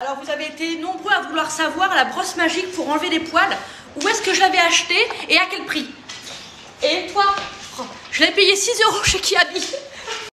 Alors vous avez été nombreux à vouloir savoir la brosse magique pour enlever les poils. Où est-ce que je l'avais achetée et à quel prix? Et toi? Oh, je l'ai payé 6 euros chez Kiabi.